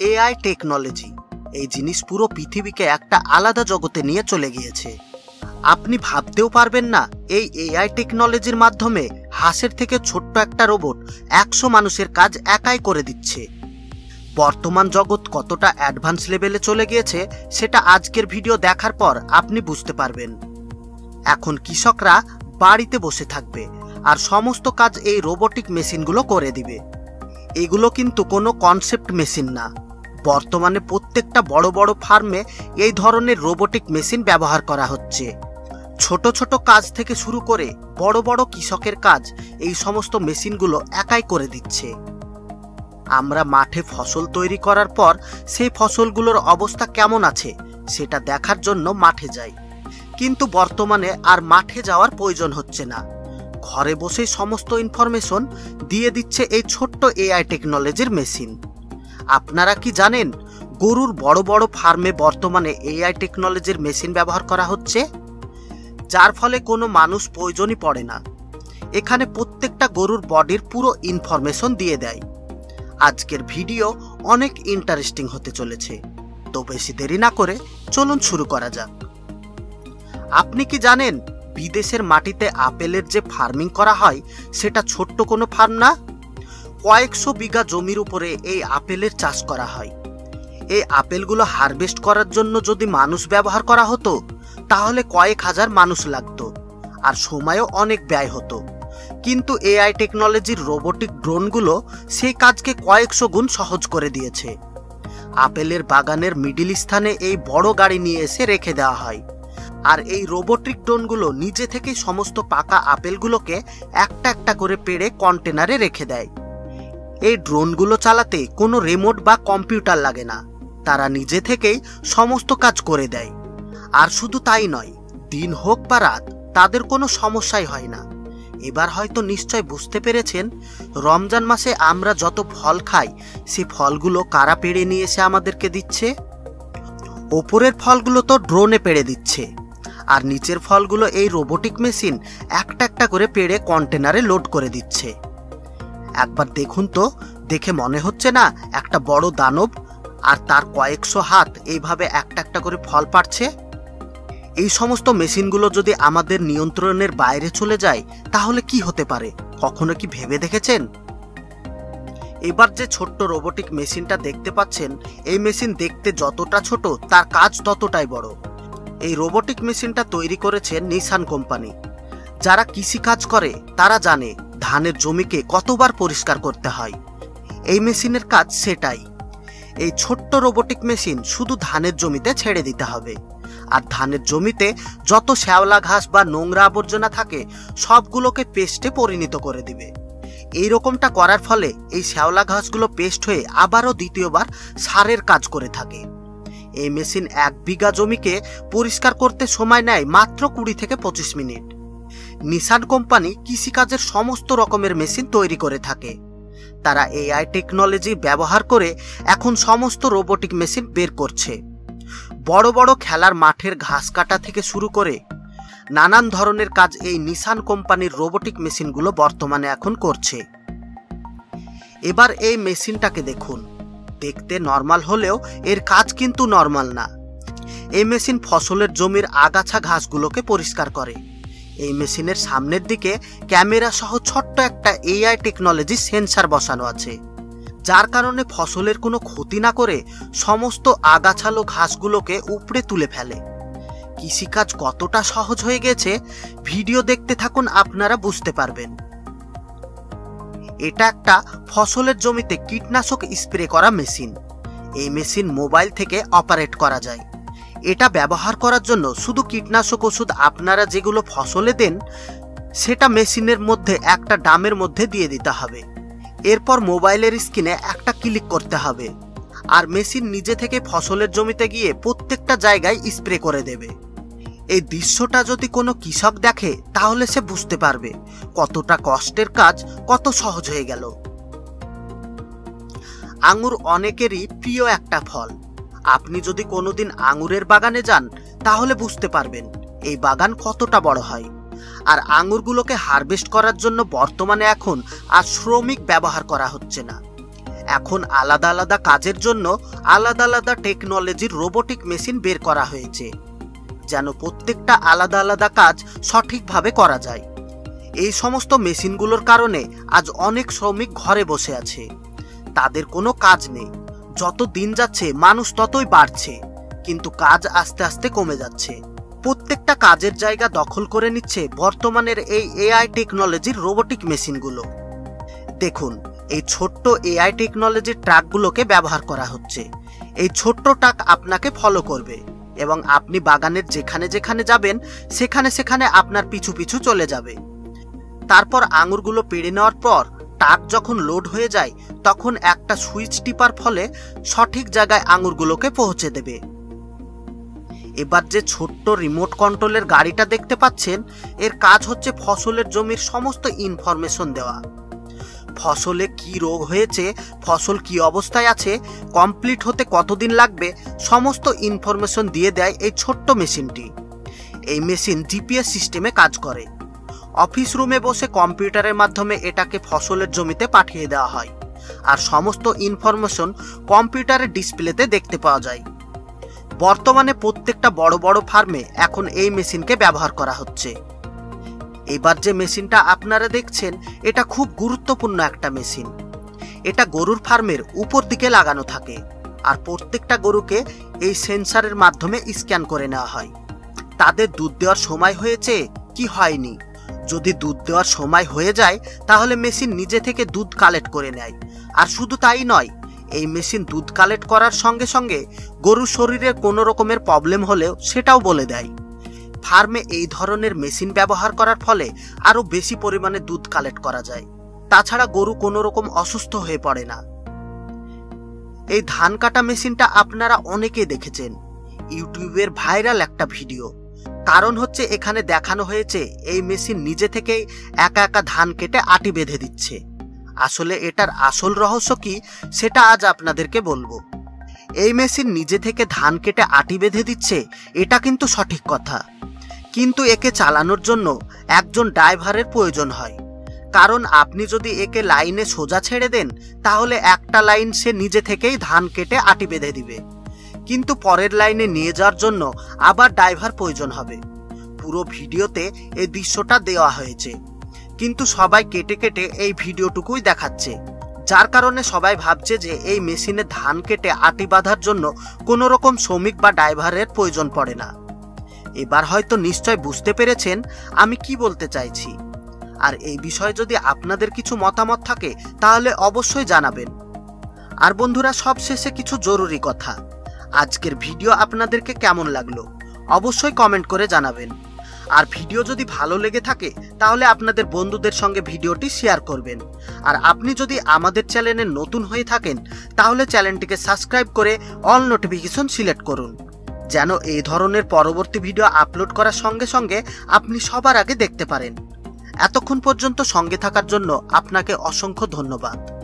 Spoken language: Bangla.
এআই টেকনোলজি এই জিনিস পুরো পৃথিবীকে একটা আলাদা জগতে নিয়ে চলে গিয়েছে। আপনি ভাবতেও পারবেন না, এই এআই টেকনোলজির মাধ্যমে হাঁসের থেকে ছোট্ট একটা রোবট একশো মানুষের কাজ একাই করে দিচ্ছে। বর্তমান জগৎ কতটা অ্যাডভান্স লেভেলে চলে গিয়েছে, সেটা আজকের ভিডিও দেখার পর আপনি বুঝতে পারবেন। এখন কৃষকরা বাড়িতে বসে থাকবে আর সমস্ত কাজ এই রোবোটিক মেশিনগুলো করে দিবে। এগুলো কিন্তু কোনো কনসেপ্ট মেশিন না। বর্তমানে প্রত্যেকটা বড় বড় ফার্মে এই ধরনের রোবোটিক মেশিন ব্যবহার করা হচ্ছে। ছোট ছোট কাজ থেকে শুরু করে বড় বড় কৃষকের কাজ এই সমস্ত মেশিনগুলো একাই করে দিচ্ছে। আমরা মাঠে ফসল তৈরি করার পর সেই ফসলগুলোর অবস্থা কেমন আছে সেটা দেখার জন্য মাঠে যাই। কিন্তু বর্তমানে আর মাঠে যাওয়ার প্রয়োজন হচ্ছে না। ঘরে বসে সমস্ত ইনফরমেশন দিয়ে দিচ্ছে এই ছোট্ট এআই টেকনোলজির মেশিন আপনারা কি জানেন গরুর বড় বড় ফার্মে বর্তমানে এআই টেকনোলজির মেশিন ব্যবহার করা হচ্ছে? যার ফলে কোনো মানুষ প্রয়োজনই পড়ে না। এখানে প্রত্যেকটা গরুর বডির পুরো ইনফরমেশন দিয়ে দেয়। আজকের ভিডিও অনেক ইন্টারেস্টিং হতে চলেছে। তো বেশি দেরি না করে চলুন শুরু করা যাক। আপনি কি জানেন বিদেশের মাটিতে আপেলের যে ফার্মিং করা হয়, সেটা ছোট্ট কোনো ফার্ম না? কয়েকশো বিঘা জমির উপরে এই আপেলের চাষ করা হয়। এই আপেলগুলো হারভেস্ট করার জন্য যদি মানুষ ব্যবহার করা হতো, তাহলে কয়েক হাজার মানুষ লাগতো, আর সময়ও অনেক ব্যয় হতো। কিন্তু এআই টেকনোলজির রোবোটিক ড্রোনগুলো সেই কাজকে কয়েকশো গুণ সহজ করে দিয়েছে। আপেলের বাগানের মিডিল স্থানে এই বড় গাড়ি নিয়ে এসে রেখে দেওয়া হয়। আর এই রোবোটিক ড্রোনগুলো নিজে থেকেই সমস্ত পাকা আপেলগুলোকে একটা একটা করে পেড়ে কন্টেনারে রেখে দেয়। এই ড্রোনগুলো চালাতে কোনো রিমোট বা কম্পিউটার লাগে না। তারা নিজে থেকেই সমস্ত কাজ করে দেয়। আর শুধু তাই নয়, দিন হোক বা রাত, তাদের কোনো সমস্যাই হয় না। এবার হয়তো নিশ্চয় বুঝতে পেরেছেন, রমজান মাসে আমরা যত ফল খাই, সে ফলগুলো কারা পেড়ে নিয়ে এসে আমাদেরকে দিচ্ছে? ওপরের ফলগুলো তো ড্রোনে পেড়ে দিচ্ছে। আর নিচের ফলগুলো এই রোবোটিক মেশিন একটা একটা করে পেড়ে কন্টেনারে লোড করে দিচ্ছে। একবার দেখুন তো, দেখে মনে হচ্ছে না একটা বড় দানব আর তার কয়েকশো হাত এইভাবে একটা একটা করে ফল পাড়ছে? এই সমস্ত মেশিনগুলো যদি আমাদের নিয়ন্ত্রণের বাইরে চলে যায়, তাহলে কি হতে পারে? কখনো কি ভেবে দেখেছেন? এবার যে ছোট্ট রোবোটিক মেশিনটা দেখতে পাচ্ছেন, এই মেশিন দেখতে যতটা ছোট, তার কাজ ততটাই বড়। এই রোবোটিক মেশিনটা তৈরি করেছে নিসান কোম্পানি। যারা কৃষি কাজ করে, তারা জানে ধানের জমিকে কতবার পরিষ্কার করতে হয়? এই মেশিনের কাজ সেটাই। এই ছোট্ট রোবোটিক মেশিন শুধু ধানের জমিতে ছেড়ে দিতে হবে। আর ধানের জমিতে যত শ্যাওলা ঘাস বা নোংরা আবর্জনা থাকে, সবগুলোকে পেস্টে পরিণত করে দিবে। এই রকমটা করার ফলে এই শ্যাওলা ঘাসগুলো পেস্ট হয়ে আবারও দ্বিতীয়বার সারের কাজ করে থাকে। এই মেশিন এক বিঘা জমিকে পরিষ্কার করতে সময় নেয় মাত্র কুড়ি থেকে পঁচিশ মিনিট। নিসান কোম্পানি কৃষিকাজের সমস্ত রকমের মেশিন তৈরি করে থাকে। তারা এআই টেকনোলজি ব্যবহার করে এখন সমস্ত রোবোটিক মেশিন বের করছে। বড় বড় খেলার মাঠের ঘাস কাটা থেকে শুরু করে নানান ধরনের কাজ এই নিসান কোম্পানির রোবোটিক মেশিনগুলো বর্তমানে এখন করছে। এবার এই মেশিনটাকে দেখুন। দেখতে নর্মাল হলেও এর কাজ কিন্তু নর্মাল না। এই মেশিন ফসলের জমির আগাছা ঘাসগুলোকে পরিষ্কার করে। এই মেশিনের সামনের দিকে ক্যামেরা সহ ছোট্ট একটা এআই টেকনোলজি সেন্সার বসানো আছে, যার কারণে ফসলের কোনো ক্ষতি না করে সমস্ত আগাছালো ঘাসগুলোকে উপড়ে তুলে ফেলে। কৃষিকাজ কতটা সহজ হয়ে গেছে, ভিডিও দেখতে থাকুন আপনারা বুঝতে পারবেন। এটা একটা ফসলের জমিতে কীটনাশক স্প্রে করা মেশিন। এই মেশিন মোবাইল থেকে অপারেট করা যায়। এটা ব্যবহার করার জন্য শুধু কীটনাশক ওষুধ আপনারা যেগুলো ফসলে দেন, সেটা মেশিনের মধ্যে, একটা ডামের মধ্যে দিয়ে দিতে হবে। এরপর মোবাইলের স্ক্রিনে একটা ক্লিক করতে হবে। আর মেশিন নিজে থেকে ফসলের জমিতে গিয়ে প্রত্যেকটা জায়গায় স্প্রে করে দেবে। এই দৃশ্যটা যদি কোনো কৃষক দেখে, তাহলে সে বুঝতে পারবে কতটা কষ্টের কাজ, কত সহজ হয়ে গেল। আঙুর অনেকেরই প্রিয় একটা ফল। আপনি যদি কোনোদিন আঙুরের বাগানে যান, তাহলে বুঝতে পারবেন এই বাগান কতটা বড় হয়। আর আঙুরগুলোকে হারভেস্ট করার জন্য বর্তমানে এখন আর শ্রমিক ব্যবহার করা হচ্ছে না। এখন আলাদা আলাদা কাজের জন্য আলাদা আলাদা টেকনোলজির রোবোটিক মেশিন বের করা হয়েছে, যেন প্রত্যেকটা আলাদা আলাদা কাজ সঠিকভাবে করা যায়। এই সমস্ত মেশিনগুলোর কারণে আজ অনেক শ্রমিক ঘরে বসে আছে। তাদের কোনো কাজ নেই। যত দিন যাচ্ছে, মানুষ ততই বাড়ছে। কিন্তু কাজ আস্তে আস্তে কমে যাচ্ছে। প্রত্যেকটা কাজের জায়গা দখল করে নিচ্ছে বর্তমানের এই এআই টেকনোলজির রোবোটিক মেশিনগুলো। দেখুন, এই ছোট্ট এআই টেকনোলজির ট্রাকগুলোকে ব্যবহার করা হচ্ছে। এই ছোট্ট ট্রাক আপনাকে ফলো করবে এবং আপনি বাগানের যেখানে যেখানে যাবেন, সেখানে সেখানে আপনার পিছু পিছু চলে যাবে। তারপর আঙুরগুলো পেড়ে নেওয়ার পর টাক যখন লোড হয়ে যায়, তখন একটা সুইচ টিপার ফলে সঠিক জায়গায় আঙুরগুলোকে পৌঁছে দেবে। এবার যে ছোট্ট রিমোট কন্ট্রোলের গাড়িটা দেখতে পাচ্ছেন, এর কাজ হচ্ছে ফসলের জমির সমস্ত ইনফরমেশন দেওয়া। ফসলে কি রোগ হয়েছে, ফসল কি অবস্থায় আছে, কমপ্লিট হতে কতদিন লাগবে, সমস্ত ইনফরমেশন দিয়ে দেয় এই ছোট্ট মেশিনটি। এই মেশিন জিপিএস সিস্টেমে কাজ করে। অফিস রুমে বসে কম্পিউটারের মাধ্যমে এটাকে ফসলের জমিতে পাঠিয়ে দেওয়া হয়। আর সমস্ত ইনফরমেশন কম্পিউটারের ডিসপ্লেতে দেখতে পাওয়া যায়। বর্তমানে প্রত্যেকটা বড় বড় ফার্মে এখন এই মেশিনকে ব্যবহার করা হচ্ছে। এবার যে মেশিনটা আপনারা দেখছেন, এটা খুব গুরুত্বপূর্ণ একটা মেশিন। এটা গরুর ফার্মের উপর দিকে লাগানো থাকে। আর প্রত্যেকটা গরুকে এই সেন্সারের মাধ্যমে স্ক্যান করে নেওয়া হয়। তাদের দুধ দেওয়ার সময় হয়েছে কি হয়নি? যদি দুধ দেওয়ার সময় হয়ে যায়, তাহলে মেশিন নিজে থেকে দুধ কালেক্ট করে নেয়। আর শুধু তাই নয়, এই মেশিন দুধ কালেক্ট করার সঙ্গে সঙ্গে গরুর শরীরে কোনো রকমের প্রবলেম হলেও সেটাও বলে দেয়। ফার্মে এই ধরনের মেশিন ব্যবহার করার ফলে আরও বেশি পরিমাণে দুধ কালেক্ট করা যায়। তাছাড়া গরু কোনো রকম অসুস্থ হয়ে পড়ে না। এই ধান কাটা মেশিনটা আপনারা অনেকেই দেখেছেন। ইউটিউবের ভাইরাল একটা ভিডিও। কারণ হচ্ছে এখানে দেখানো হয়েছে, এই মেশিন নিজে থেকেই একা একা ধান কেটে আটি বেঁধে দিচ্ছে। আসলে এটার আসল রহস্য কি, সেটা আজ আপনাদেরকে বলব। এই মেশিন নিজে থেকে ধান কেটে আটি বেঁধে দিচ্ছে, এটা কিন্তু সঠিক কথা। কিন্তু একে চালানোর জন্য একজন ড্রাইভারের প্রয়োজন হয়। কারণ আপনি যদি একে লাইনে সোজা ছেড়ে দেন, তাহলে একটা লাইন সে নিজে থেকেই ধান কেটে আটি বেঁধে দিবে। কিন্তু পরের লাইনে নিয়ে যাওয়ার জন্য আবার ড্রাইভার প্রয়োজন হবে। পুরো ভিডিওতে এই দৃশ্যটা দেওয়া হয়েছে। কিন্তু সবাই কেটে কেটে এই ভিডিওটুকুই দেখাচ্ছে। যার কারণে সবাই ভাবছে যে এই মেশিনে ধান কেটে আটি বাঁধার জন্য কোনো রকম শ্রমিক বা ড্রাইভারের প্রয়োজন পড়ে না। এবার হয়তো নিশ্চয় বুঝতে পেরেছেন আমি কি বলতে চাইছি। আর এই বিষয়ে যদি আপনাদের কিছু মতামত থাকে, তাহলে অবশ্যই জানাবেন। আর বন্ধুরা, সবশেষে কিছু জরুরি কথা। আজকের ভিডিও আপনাদেরকে কেমন লাগল অবশ্যই কমেন্ট করে জানাবেন। আর ভিডিও যদি ভালো লেগে থাকে, তাহলে আপনাদের বন্ধুদের সঙ্গে ভিডিওটি শেয়ার করবেন। আর আপনি যদি আমাদের চ্যানেলে নতুন হয়ে থাকেন, তাহলে চ্যানেলটিকে সাবস্ক্রাইব করে অল নোটিফিকেশন সিলেক্ট করুন। যেন এই ধরনের পরবর্তী ভিডিও আপলোড করার সঙ্গে সঙ্গে আপনি সবার আগে দেখতে পারেন। এতক্ষণ পর্যন্ত সঙ্গে থাকার জন্য আপনাকে অসংখ্য ধন্যবাদ।